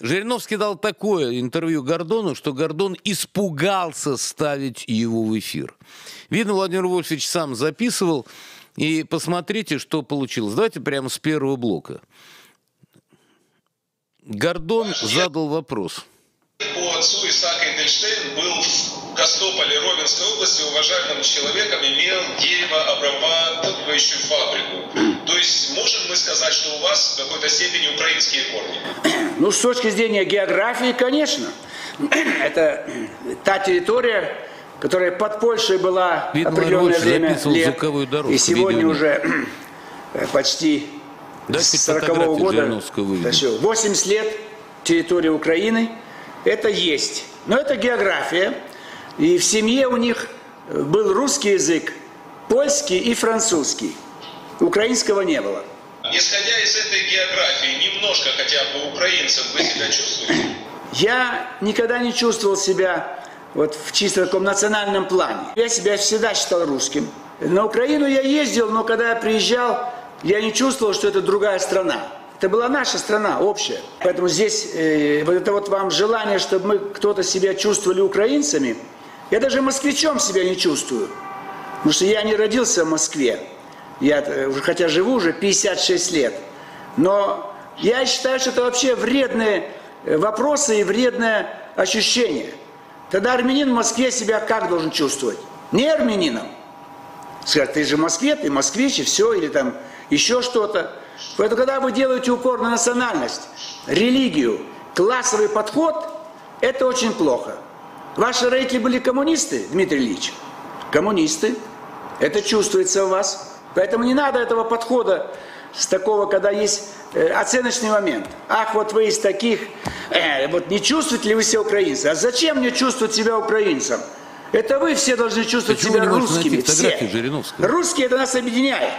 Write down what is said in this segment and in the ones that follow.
Жириновский дал такое интервью Гордону, что Гордон испугался ставить его в эфир. Видно, Владимир Вольфович сам записывал. И посмотрите, что получилось. Давайте прямо с первого блока. Гордон задал вопрос. По отцу Исаак Эйдельштейн Костополе Ровенской области уважаемым человеком, имел деревообрабатывающую фабрику. То есть можем мы сказать, что у вас в какой-то степени украинские корни? Ну, с точки зрения географии, конечно. Это та территория, которая под Польшей была Видно, определенное время лет. звуковую дорожку, И сегодня видео. уже почти Дайте с 40 фотографию года, всё, 80 лет территории Украины, это есть. Но это география. И в семье у них был русский язык, польский и французский. Украинского не было. Исходя из этой географии, немножко хотя бы украинцем вы себя чувствуете? Я никогда не чувствовал себя вот в чисто таком национальном плане. Я себя всегда считал русским. На Украину я ездил, но когда я приезжал, я не чувствовал, что это другая страна. Это была наша страна, общая. Поэтому здесь э, вот это вот вам желание, чтобы мы кто-то себя чувствовали украинцами. Я даже москвичом себя не чувствую. Потому что я не родился в Москве. Я, э, хотя живу уже 56 лет. Но я считаю, что это вообще вредные э, вопросы и вредное ощущение. Тогда армянин в Москве себя как должен чувствовать? Не армянином. Скажет, ты же в Москве, ты москвич, и все, или там еще что-то. Поэтому, когда вы делаете упор на национальность, религию, классовый подход, это очень плохо. Ваши родители были коммунисты, Дмитрий Ильич? Коммунисты. Это чувствуется у вас. Поэтому не надо этого подхода с такого, когда есть э, оценочный момент. Ах, вот вы из таких, э, вот не чувствуете ли вы себя украинцем? А зачем мне чувствовать себя украинцем? Это вы все должны чувствовать Почему вы себя не русскими. все. Жириновского? Русские это нас объединяет.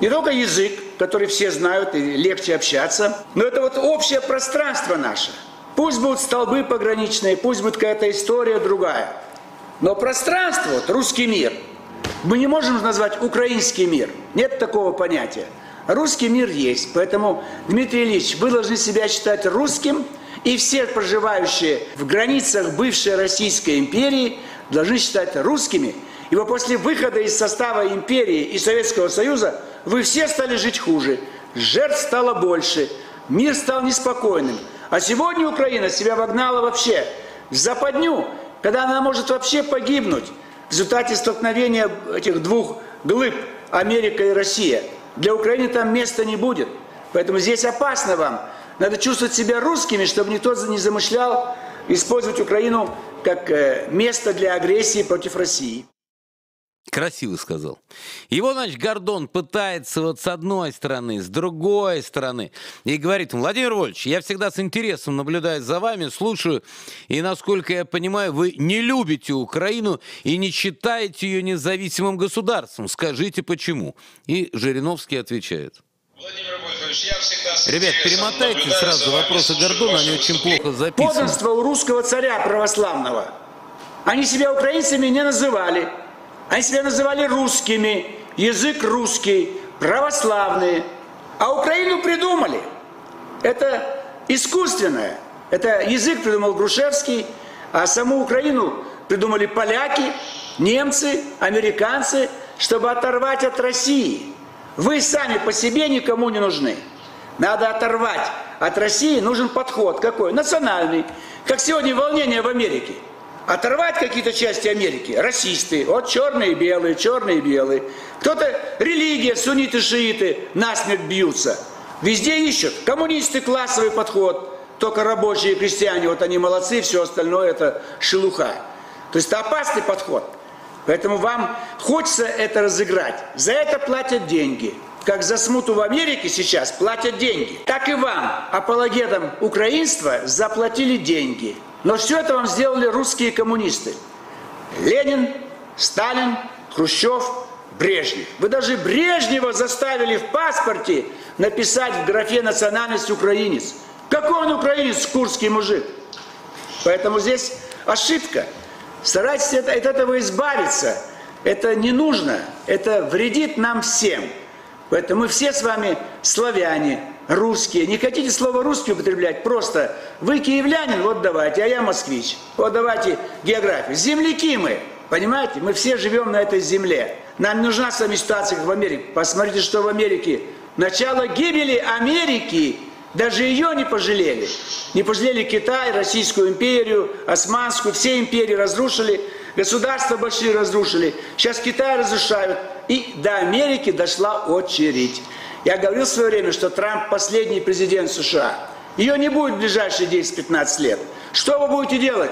Не только язык, который все знают и легче общаться, но это вот общее пространство наше. Пусть будут столбы пограничные, пусть будет какая-то история другая. Но пространство, вот русский мир, мы не можем назвать украинский мир. Нет такого понятия. Русский мир есть. Поэтому, Дмитрий Ильич, вы должны себя считать русским, и все проживающие в границах бывшей Российской империи должны считать русскими. Ибо после выхода из состава империи и Советского Союза вы все стали жить хуже. Жертв стало больше. Мир стал неспокойным. А сегодня Украина себя вогнала вообще в западню, когда она может вообще погибнуть в результате столкновения этих двух глыб Америка и Россия. Для Украины там места не будет. Поэтому здесь опасно вам. Надо чувствовать себя русскими, чтобы никто не замышлял использовать Украину как э, место для агрессии против России. Красиво сказал. Его, значит, Гордон пытается вот с одной стороны, с другой стороны. И говорит ему, Владимир Вольевич, я всегда с интересом наблюдаю за вами, слушаю. И, насколько я понимаю, вы не любите Украину и не считаете ее независимым государством. Скажите, почему? И Жириновский отвечает. Владимир Вольфович, я всегда с Ребят, перемотайте сразу за вами, вопросы Гордона, они очень плохо записаны. Подданство у русского царя православного. Они себя украинцами не называли. Они себя называли русскими. Язык русский, православные. А Украину придумали. Это искусственное. Это язык придумал Грушевский, а саму Украину придумали поляки, немцы, американцы, чтобы оторвать от России. Вы сами по себе никому не нужны. Надо оторвать от России, нужен подход какой? Национальный. Как сегодня волнение в Америке. Оторвать какие-то части Америки. Расисты. Вот черные и белые, черные и белые. Кто-то религия, сунниты, шииты насмерть бьются. Везде ищут. Коммунисты классовый подход. Только рабочие и крестьяне, вот они молодцы, все остальное это шелуха. То есть это опасный подход. Поэтому вам хочется это разыграть. За это платят деньги. Как за смуту в Америке сейчас платят деньги. Так и вам, апологетам украинства, заплатили деньги. Но все это вам сделали русские коммунисты. Ленин, Сталин, Хрущев, Брежнев. Вы даже Брежнева заставили в паспорте написать в графе национальность украинец. Какой он украинец, курский мужик? Поэтому здесь ошибка. Старайтесь от этого избавиться. Это не нужно. Это вредит нам всем. Поэтому мы все с вами славяне, русские. Не хотите слово русский употреблять? Просто вы киевлянин, вот давайте, а я москвич. Вот давайте географию. Земляки мы, понимаете? Мы все живем на этой земле. Нам нужна с вами ситуация, как в Америке. Посмотрите, что в Америке. Начало гибели Америки даже ее не пожалели. Не пожалели Китай, Российскую империю, Османскую, все империи разрушили, государства большие разрушили. Сейчас Китай разрушают. И до Америки дошла очередь. Я говорил в свое время, что Трамп последний президент США. Ее не будет в ближайшие 10-15 лет. Что вы будете делать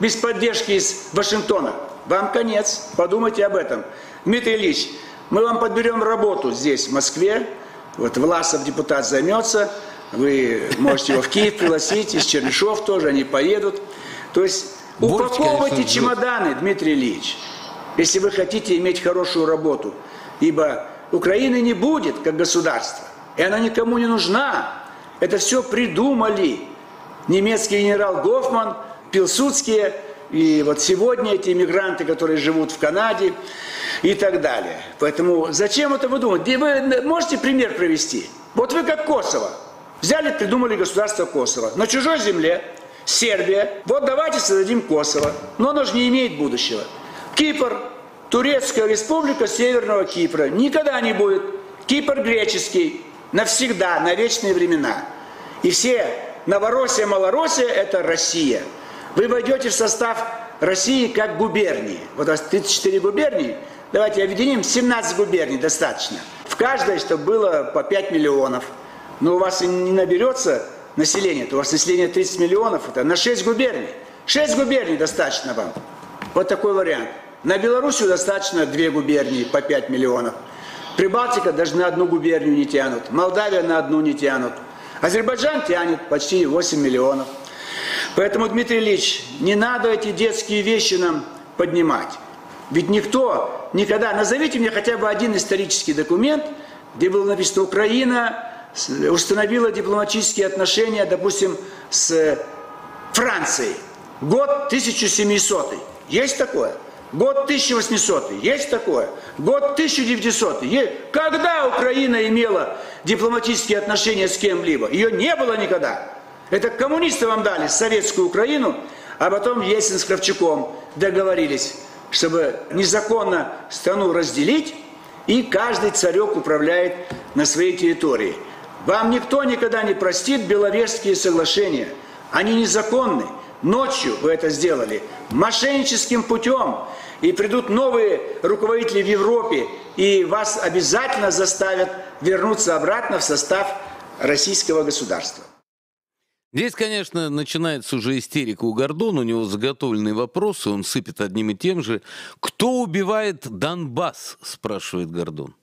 без поддержки из Вашингтона? Вам конец. Подумайте об этом. Дмитрий Ильич, мы вам подберем работу здесь, в Москве. Вот Власов депутат займется. Вы можете его в Киев пригласить, из Чернышов тоже, они поедут. То есть упаковывайте конечно, чемоданы, Дмитрий Ильич, если вы хотите иметь хорошую работу. Ибо Украины не будет как государство, и она никому не нужна. Это все придумали. Немецкий генерал Гофман, Пилсудские, и вот сегодня эти иммигранты, которые живут в Канаде и так далее. Поэтому зачем это вы думаете? Вы можете пример привести? Вот вы как Косово. Взяли, придумали государство Косово. На чужой земле, Сербия. Вот давайте создадим Косово. Но оно же не имеет будущего. Кипр, Турецкая республика Северного Кипра. Никогда не будет. Кипр греческий. Навсегда, на вечные времена. И все Новороссия, Малороссия – это Россия. Вы войдете в состав России как губернии. Вот у вас 34 губернии. Давайте объединим 17 губерний, достаточно. В каждой, чтобы было по 5 миллионов – но у вас и не наберется населения, то у вас население 30 миллионов, это на 6 губерний. 6 губерний достаточно вам. Вот такой вариант. На Белоруссию достаточно 2 губернии по 5 миллионов. Прибалтика даже на одну губернию не тянут. Молдавия на одну не тянут. Азербайджан тянет почти 8 миллионов. Поэтому, Дмитрий Ильич, не надо эти детские вещи нам поднимать. Ведь никто никогда... Назовите мне хотя бы один исторический документ, где было написано «Украина установила дипломатические отношения, допустим, с Францией. Год 1700. Есть такое? Год 1800. Есть такое? Год 1900. Есть. Когда Украина имела дипломатические отношения с кем-либо? Ее не было никогда. Это коммунисты вам дали советскую Украину, а потом Ельцин с Кравчуком договорились, чтобы незаконно страну разделить, и каждый царек управляет на своей территории. Вам никто никогда не простит Беловежские соглашения. Они незаконны. Ночью вы это сделали. Мошенническим путем. И придут новые руководители в Европе, и вас обязательно заставят вернуться обратно в состав российского государства. Здесь, конечно, начинается уже истерика у Гордона, у него заготовленные вопросы, он сыпет одним и тем же. «Кто убивает Донбасс?» – спрашивает Гордон.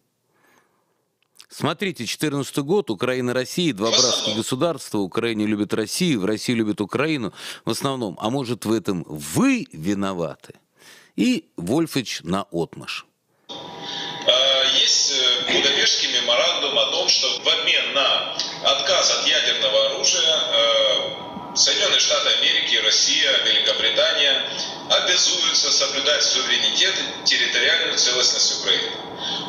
Смотрите, 14 год, Украина, Россия, два братских государства, Украина любит Россию, в России любит Украину в основном. А может в этом вы виноваты? И Вольфович на отмаш. А, есть э, Будапештский меморандум о том, что в обмен на отказ от ядерного оружия э, Соединенные Штаты Америки, Россия, Великобритания обязуются соблюдать суверенитет и территориальную целостность Украины.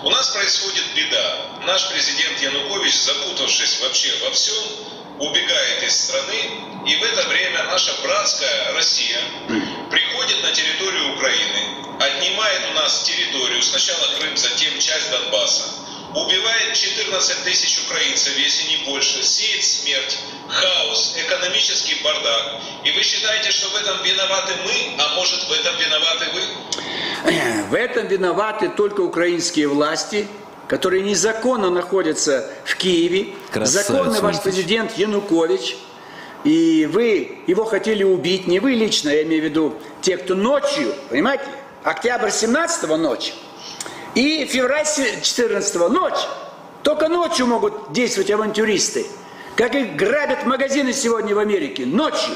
У нас происходит беда. Наш президент Янукович, запутавшись вообще во всем, убегает из страны, и в это время наша братская Россия приходит на территорию Украины, отнимает у нас территорию, сначала Крым, затем часть Донбасса, убивает 14 тысяч украинцев, если не больше, сеет смерть, хаос, экономический бардак. И вы считаете, что в этом виноваты мы, а может в этом виноваты вы? В этом виноваты только украинские власти, которые незаконно находятся в Киеве. Красавец, Законный ваш президент Янукович. И вы его хотели убить, не вы лично, я имею в виду те, кто ночью, понимаете, октябрь 17 ночь и февраль 14 ночь. Только ночью могут действовать авантюристы. Как их грабят магазины сегодня в Америке. Ночью.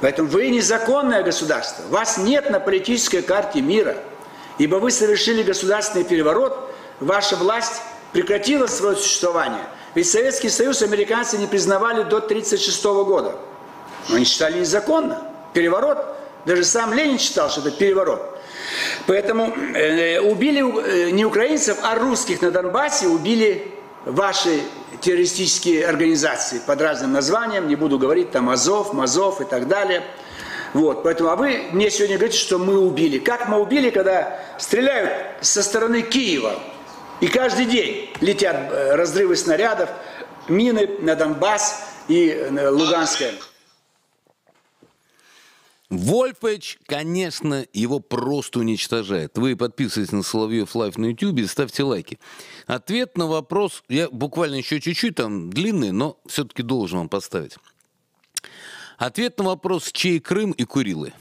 Поэтому вы незаконное государство. Вас нет на политической карте мира. Ибо вы совершили государственный переворот, ваша власть прекратила свое существование. Ведь Советский Союз американцы не признавали до 1936 года. Но они считали незаконно. Переворот, даже сам Ленин считал, что это переворот. Поэтому э, убили э, не украинцев, а русских на Донбассе убили ваши террористические организации под разным названием, не буду говорить, там Азов, Мазов и так далее. Вот, поэтому, а вы мне сегодня говорите, что мы убили. Как мы убили, когда стреляют со стороны Киева, и каждый день летят э, разрывы снарядов, мины на Донбасс и э, Луганское. Вольфович, конечно, его просто уничтожает. Вы подписывайтесь на Соловьев Live на YouTube и ставьте лайки. Ответ на вопрос, я буквально еще чуть-чуть, там длинный, но все-таки должен вам поставить. Ответ на вопрос, чей Крым и Курилы?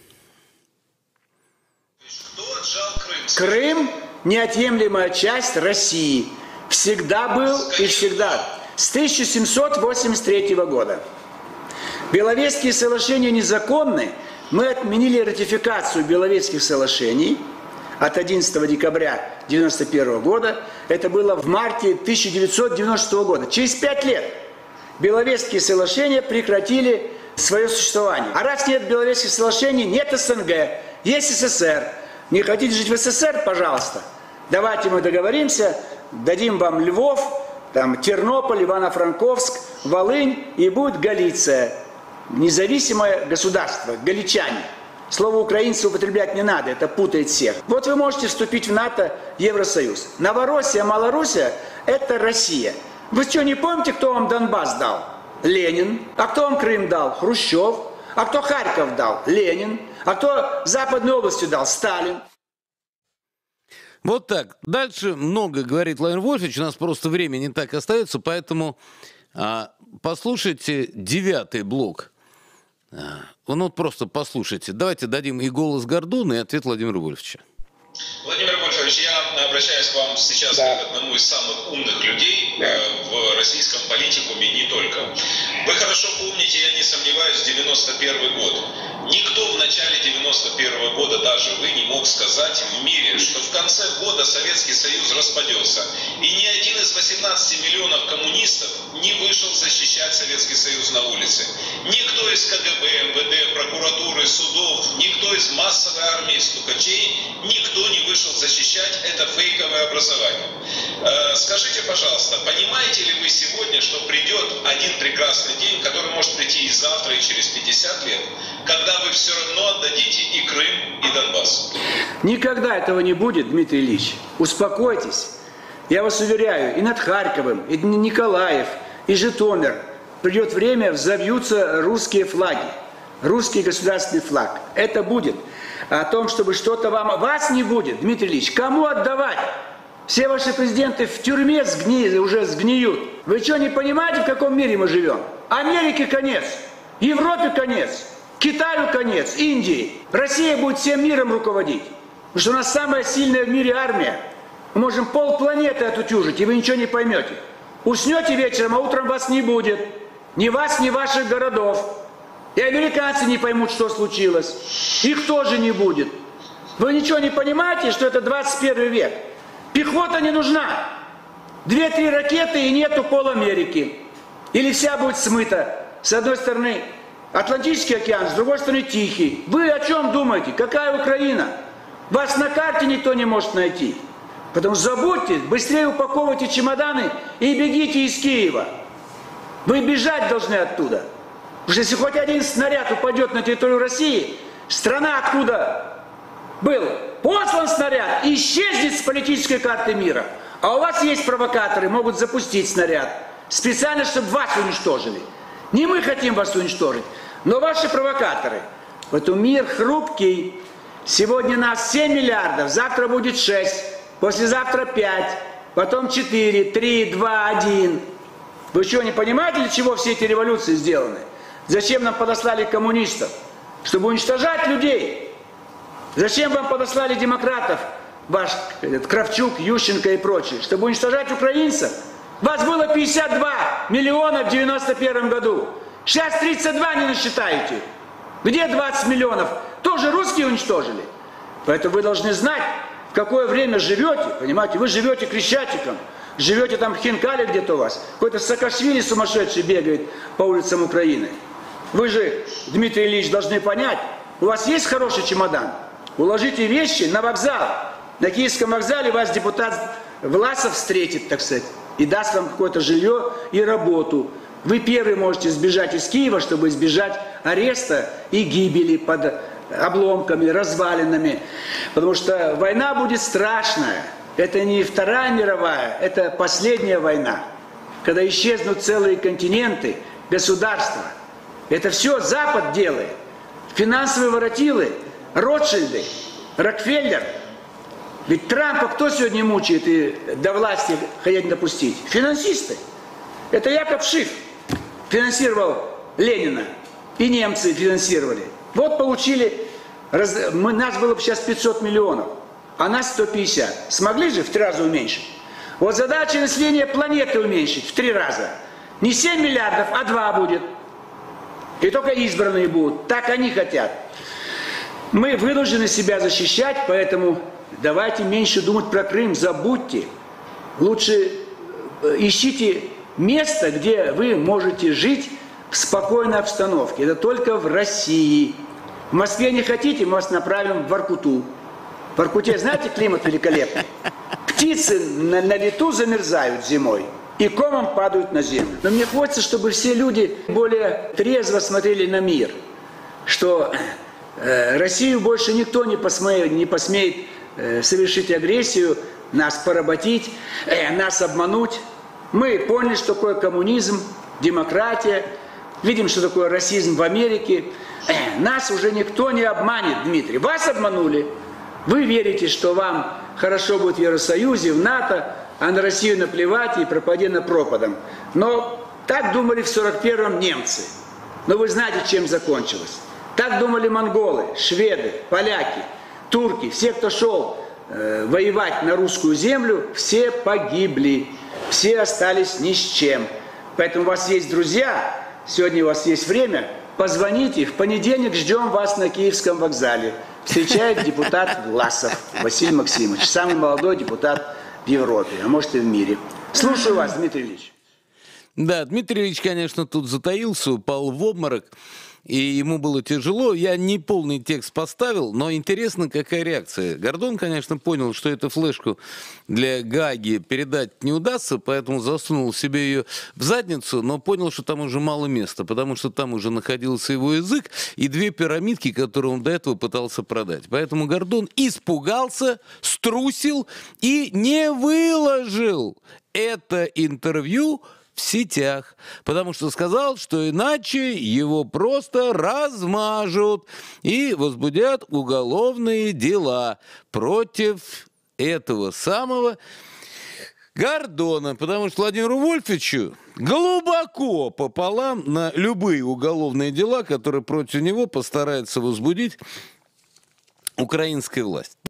Кто отжал Крым? Крым – неотъемлемая часть России. Всегда был и всегда. С 1783 года. Беловежские соглашения незаконны. Мы отменили ратификацию Беловежских соглашений от 11 декабря 1991 года. Это было в марте 1996 года. Через пять лет Беловежские соглашения прекратили свое существование. А раз нет Беловежских соглашений, нет СНГ, есть СССР. Не хотите жить в СССР, пожалуйста. Давайте мы договоримся, дадим вам Львов, там Тернополь, Ивано-Франковск, Волынь и будет Галиция. Независимое государство, галичане. Слово украинцы употреблять не надо, это путает всех. Вот вы можете вступить в НАТО, Евросоюз. Новороссия, Малороссия – это Россия. Вы что, не помните, кто вам Донбасс дал? Ленин. А кто вам Крым дал? Хрущев. А кто Харьков дал? Ленин. А кто Западную область дал? Сталин. Вот так. Дальше много говорит Владимир Вольфович, у нас просто время не так остается, поэтому а, послушайте девятый блок. А, ну вот просто послушайте. Давайте дадим и голос Гордона, и ответ Владимира Вольфовича. Владимир Вольфович, я обращаюсь к вам сейчас Да. как к одному из самых умных людей э, в российском политикуме не только. Вы хорошо помните, я не сомневаюсь, 91 год. Никто в начале 91 года, даже вы, не мог сказать в мире, что в конце года Советский Союз распадется. И ни один из 18 миллионов коммунистов не вышел защищать Советский Союз на улице. Никто из КГБ, МВД, прокуратуры, судов, никто из массовой армии стукачей, никто не вышел защищать это фейковое образование. Э, Скажите, пожалуйста, понимаете ли вы сегодня, через 50 лет, когда вы все равно отдадите и Крым, и Донбасс? Никогда этого не будет, Дмитрий Ильич. Успокойтесь. Я вас уверяю, и над Харьковом, и Николаев, и Житомир придет время, взовьются русские флаги. Русский государственный флаг. Это будет. А о том, чтобы что-то вам... Вас не будет, Дмитрий Ильич. Кому отдавать? Все ваши президенты в тюрьме сгни... уже сгниют. Вы что, не понимаете, в каком мире мы живем? Америке конец. Европе конец. Китаю конец. Индии. Россия будет всем миром руководить. Потому что у нас самая сильная в мире армия. Мы можем полпланеты отутюжить, и вы ничего не поймете. Уснете вечером, а утром вас не будет. Ни вас, ни ваших городов. И американцы не поймут, что случилось. Их тоже не будет. Вы ничего не понимаете, что это 21 век? Пехота не нужна. Две-три ракеты и нету пол Америки. Или вся будет смыта. С одной стороны Атлантический океан, с другой стороны Тихий. Вы о чем думаете? Какая Украина? Вас на карте никто не может найти. Потому забудьте, быстрее упаковывайте чемоданы и бегите из Киева. Вы бежать должны оттуда. Потому что если хоть один снаряд упадет на территорию России, страна откуда был послан снаряд, исчезнет с политической карты мира. А у вас есть провокаторы, могут запустить снаряд. Специально, чтобы вас уничтожили. Не мы хотим вас уничтожить, но ваши провокаторы. Поэтому мир хрупкий. Сегодня нас 7 миллиардов, завтра будет 6, послезавтра 5, потом 4, 3, 2, 1. Вы что, не понимаете, для чего все эти революции сделаны? Зачем нам подослали коммунистов? Чтобы уничтожать людей. Зачем вам подослали демократов, ваш этот, Кравчук, Ющенко и прочие? Чтобы уничтожать украинцев? Вас было 52 миллиона в 91 году. Сейчас 32 не насчитаете. Где 20 миллионов? Тоже русские уничтожили. Поэтому вы должны знать, в какое время живете. Понимаете, вы живете Крещатиком. Живете там в Хинкале где-то у вас. Какой-то Саакашвили сумасшедший бегает по улицам Украины. Вы же, Дмитрий Ильич, должны понять, у вас есть хороший чемодан? Уложите вещи на вокзал. На Киевском вокзале вас депутат Власов встретит, так сказать. И даст вам какое-то жилье и работу. Вы первый можете сбежать из Киева, чтобы избежать ареста и гибели под обломками, развалинами. Потому что война будет страшная. Это не Вторая мировая, это последняя война. Когда исчезнут целые континенты, государства. Это все Запад делает. Финансовые воротилы, Ротшильды, Рокфеллер. Ведь Трампа кто сегодня мучает и до власти хотят допустить? Финансисты. Это Яков Шиф финансировал Ленина. И немцы финансировали. Вот получили, раз, мы, нас было бы сейчас 500 миллионов, а нас 150. Смогли же в три раза уменьшить? Вот задача населения планеты уменьшить в три раза. Не 7 миллиардов, а 2 будет. И только избранные будут. Так они хотят. Мы вынуждены себя защищать, поэтому давайте меньше думать про Крым, забудьте. Лучше э, ищите место, где вы можете жить в спокойной обстановке. Это только в России. В Москве не хотите, мы вас направим в Воркуту. В Воркуте, знаете, климат великолепный. Птицы на, на лету замерзают зимой и комом падают на землю. Но мне хочется, чтобы все люди более трезво смотрели на мир, что Россию больше никто не посмеет, не посмеет э, совершить агрессию, нас поработить, э, нас обмануть. Мы поняли, что такое коммунизм, демократия, видим, что такое расизм в Америке. Э, нас уже никто не обманет, Дмитрий. Вас обманули. Вы верите, что вам хорошо будет в Евросоюзе, в НАТО, а на Россию наплевать и пропади на пропадом. Но так думали в 41-м немцы. Но вы знаете, чем закончилось. Так думали монголы, шведы, поляки, турки, все, кто шел э, воевать на русскую землю, все погибли, все остались ни с чем. Поэтому у вас есть друзья, сегодня у вас есть время, позвоните, в понедельник ждем вас на Киевском вокзале. Встречает депутат Власов Василий Максимович, самый молодой депутат в Европе, а может и в мире. Слушаю вас, Дмитрий Ильич. Да, Дмитрий Ильич, конечно, тут затаился, упал в обморок и ему было тяжело. Я не полный текст поставил, но интересно, какая реакция. Гордон, конечно, понял, что эту флешку для Гаги передать не удастся, поэтому засунул себе ее в задницу, но понял, что там уже мало места, потому что там уже находился его язык и две пирамидки, которые он до этого пытался продать. Поэтому Гордон испугался, струсил и не выложил это интервью в сетях, потому что сказал, что иначе его просто размажут и возбудят уголовные дела против этого самого Гордона, потому что Владимиру Вольфовичу глубоко пополам на любые уголовные дела, которые против него постарается возбудить украинская власть.